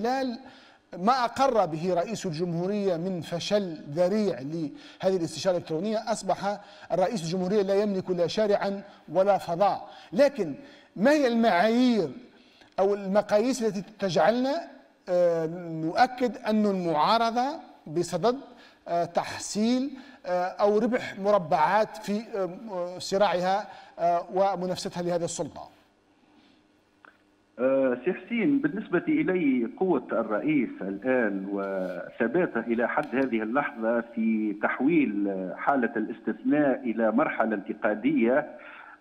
خلال ما أقر به رئيس الجمهورية من فشل ذريع لهذه الاستشارة الإلكترونية أصبح الرئيس الجمهورية لا يملك لا شارعا ولا فضاء. لكن ما هي المعايير أو المقاييس التي تجعلنا آه، نؤكد أن المعارضة بصدد آه، تحصيل آه، أو ربح مربعات في صراعها ومنافستها لهذه السلطة. سي حسين بالنسبة إلي قوة الرئيس الآن وثباته إلى حد هذه اللحظة في تحويل حالة الاستثناء إلى مرحلة انتقادية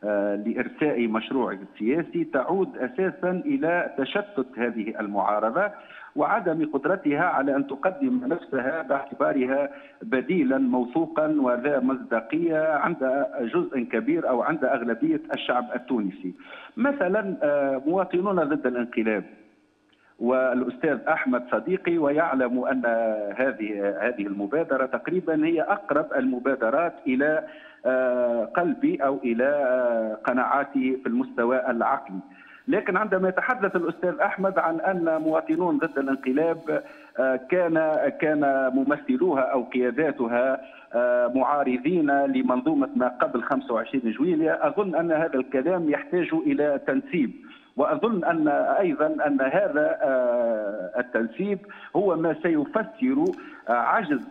آه، لإرساء مشروعه السياسي تعود أساسا إلى تشتت هذه المعارضة. وعدم قدرتها على أن تقدم نفسها باعتبارها بديلا موثوقا وذا مصداقية عند جزء كبير أو عند أغلبية الشعب التونسي. مثلا آه، مواطنون ضد الانقلاب والأستاذ أحمد صديقي ويعلم أن هذه هذه المبادرة تقريبا هي أقرب المبادرات إلى آه، قلبي أو إلى آه، قناعاتي في المستوى العقلي. لكن عندما يتحدث الأستاذ أحمد عن أن مواطنون ضد الانقلاب آه، كان كان ممثلوها أو قياداتها آه، معارضين لمنظومة ما قبل 25 جويليا أظن أن هذا الكلام يحتاج إلى تنسيب. وأظن أن أيضا أن هذا آه، التنسيب هو ما سيفسر عجز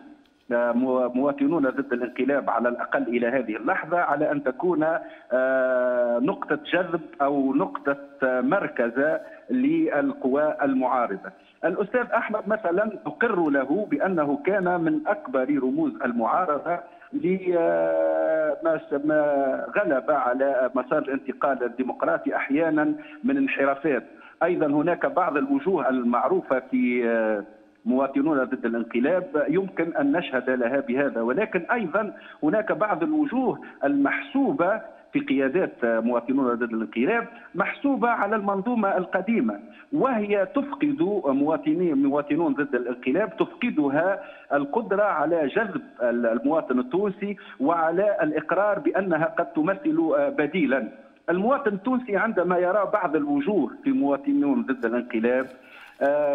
مواطنون ضد الانقلاب على الأقل إلى هذه اللحظة على أن تكون آه، نقطة جذب أو نقطة مركزه للقوى المعارضة. الأستاذ أحمد مثلا أقر له بأنه كان من أكبر رموز المعارضة لما ما غلب على مسار الانتقال الديمقراطي أحيانا من انحرافات أيضا هناك بعض الوجوه المعروفة في آه، مواطنون ضد الانقلاب يمكن أن نشهد لها بهذا. ولكن أيضا هناك بعض الوجوه المحسوبة في قيادات مواطنون ضد الانقلاب محسوبة على المنظومة القديمة وهي تفقد مواطنين مواطنون ضد الانقلاب تفقدها القدرة على جذب المواطن التونسي وعلى الإقرار بأنها قد تمثل بديلا. المواطن التونسي عندما يرى بعض الوجوه في مواطنون ضد الانقلاب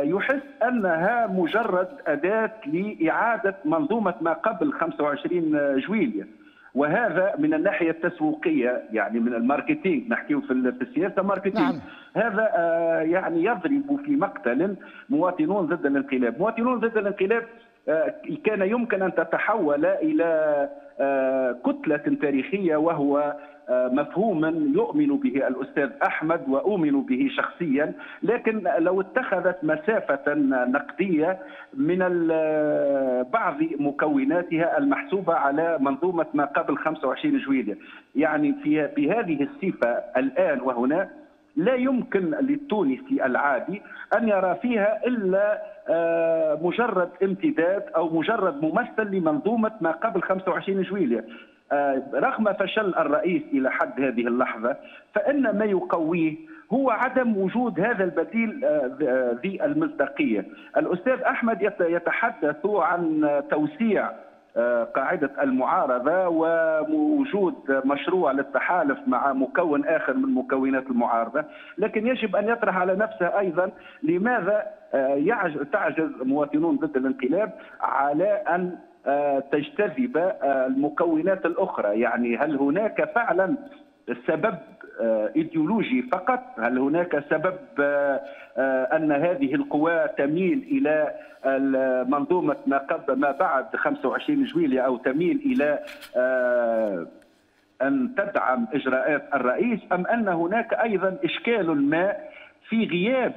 يحس أنها مجرد أداة لإعادة منظومة ما قبل 25 جويليا وهذا من الناحية التسويقية يعني من ال marketing نحكي في السياسة marketing نعم. هذا آه، يعني يضرب في مقتل مواطنون ضد الانقلاب. مواطنون ضد الانقلاب آه، كان يمكن أن تتحول إلى كتلة تاريخية وهو مفهوما يؤمن به الأستاذ أحمد وأؤمن به شخصيا لكن لو اتخذت مسافة نقدية من بعض مكوناتها المحسوبة على منظومة ما قبل 25 جويليا يعني في بهذه الصفة الآن وهنا لا يمكن للتونسي العادي أن يرى فيها إلا آه، مجرد امتداد أو مجرد ممثل لمنظومة ما قبل 25 جويليا آه، رغم فشل الرئيس إلى حد هذه اللحظة فإن ما يقويه هو عدم وجود هذا البديل آه، ذي المصداقية. الأستاذ أحمد يتحدث عن توسيع قاعدة المعارضة ووجود مشروع للتحالف مع مكون آخر من مكونات المعارضة لكن يجب أن يطرح على نفسه أيضا لماذا تعجز مواطنون ضد الانقلاب على أن آه، تجتذب آه، المكونات الأخرى. يعني هل هناك فعلا سبب آه، إيديولوجي فقط. هل هناك سبب أن هذه القوى تميل إلى منظومه ما قبل ما بعد 25 جويلية أو تميل إلى أن تدعم إجراءات الرئيس أم أن هناك أيضا إشكال ما في غياب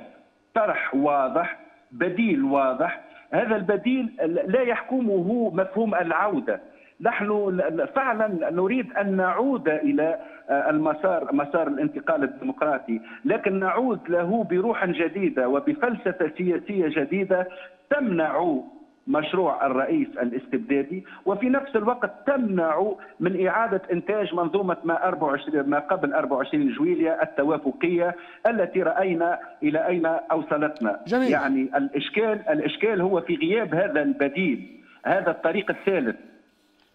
طرح واضح بديل واضح؟ هذا البديل لا يحكمه مفهوم العودة. نحن فعلا نريد أن نعود إلى المسار مسار الانتقال الديمقراطي لكن نعود له بروح جديدة وبفلسفة سياسية جديدة تمنع مشروع الرئيس الاستبدادي وفي نفس الوقت تمنع من إعادة إنتاج منظومة ما 24 ما قبل 24 جويليا التوافقية التي رأينا إلى أين أوصلتنا جميل. يعني الإشكال الإشكال هو في غياب هذا البديل هذا الطريق الثالث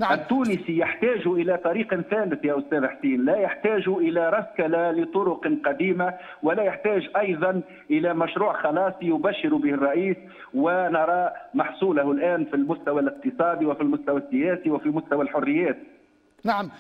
نعم. التونسي يحتاج إلى طريق ثالث يا أستاذ حسين. لا يحتاج إلى رسكله لطرق قديمة ولا يحتاج أيضا إلى مشروع خلاصي يبشر به الرئيس ونرى محصوله الآن في المستوى الاقتصادي وفي المستوى السياسي وفي مستوى الحريات. نعم.